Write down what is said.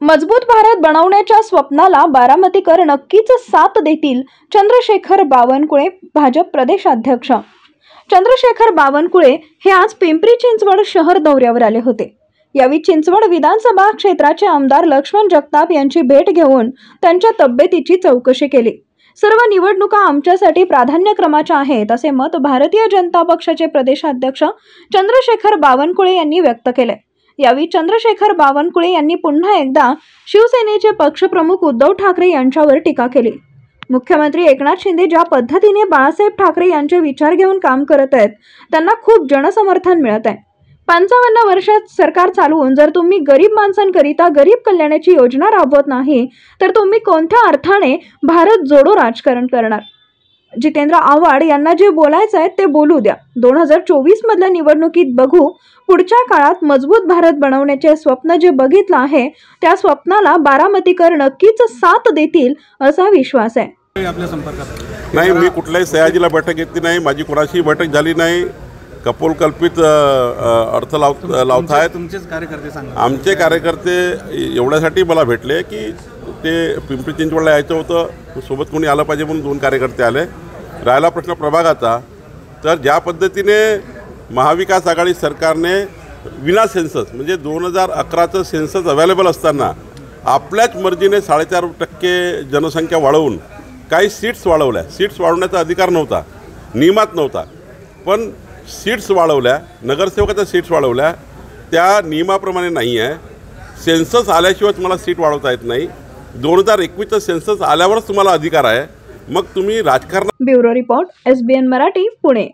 मजबूत भारत बनवण्याच्या स्वप्नाला बारामतीकर नक्कीच साथ देतील चंद्रशेखर बावनकुळे भाजप प्रदेशाध्यक्ष. चंद्रशेखर बावनकुळे हे आज पिंपरी चिंचवड शहर दौऱ्यावर आले होते. यावेळी चिंचवड विधानसभा क्षेत्राचे आमदार लक्ष्मण जगताप यांची भेट घेऊन त्यांच्या तब्येतीची चौकशी केली. सर्व निवडणुका आमच्यासाठी प्राधान्यक्रमाच्या आहेत असे मत भारतीय जनता पक्षाचे प्रदेशाध्यक्ष चंद्रशेखर बावनकुळे यांनी व्यक्त केले. यावेळी चंद्रशेखर बावनकुळे यांनी पुन्हा एकदा शिवसेनेचे पक्षप्रमुख उद्धव ठाकरे यांच्यावर टीका केली. मुख्यमंत्री एकनाथ शिंदे ज्या पद्धतीने बाळासाहेब ठाकरे यांचे विचार घेऊन काम करत आहेत त्यांना खूप जनसमर्थन मिळत आहे. पंचावन्न वर्षात सरकार चालवून जर तुम्ही गरीब माणसांकरिता गरीब कल्याणाची योजना राबवत नाही तर तुम्ही कोणत्या अर्थाने भारत जोडो राजकारण करणार? जितेंद्र आव्हाड यांना जे बोलायचं आहे ते बोलू द्या. दोन हजार चोवीस मधल्या निवडणुकीत बघू पुढच्या काळात मजबूत भारत बनवण्याचे स्वप्न जे बघितलं आहे त्या स्वप्नाला बारामतीकर नक्कीच साथ देतील असा विश्वास आहे. नाही मी कुठल्याही सयाजीला बैठक घेतली नाही माझी कुणाशीही बैठक झाली नाही. कपोलकल्पित अ, अ, अर्थ लाव लावतायत. तुमचेच कार्यकर्ते सांगा. आमचे कार्यकर्ते एवढ्यासाठी मला भेटले की ते पिंपरी चिंचवडला यायचं होतं सोबत कोणी आलं पाहिजे म्हणून दोन कार्यकर्ते आले. राहिला प्रश्न प्रभागाचा तर ज्या पद्धतीने महाविकास आघाडी सरकारने विना सेन्सस म्हणजे दोन हजार अकराचं सेन्सस अवेलेबल असताना आपल्याच मर्जीने साडेचार टक्के जनसंख्या वाढवून काही सीट्स वाढवल्या. सीट्स वाढवण्याचा अधिकार नव्हता नियमात नव्हता. पण सीट्स वाढवल्या नगरसेवकाच्या सीट्स वाढवल्या त्या नियमाप्रमाणे नाही आहे सेन्सस आल्याशिवाय तुम्हाला सीट वाढवता येत नाही. दोन हजार एकवीसचं सेन्सस आल्यावरच तुम्हाला अधिकार आहे. मग तुम्ही राजकारण bureau report S Marathi Pune.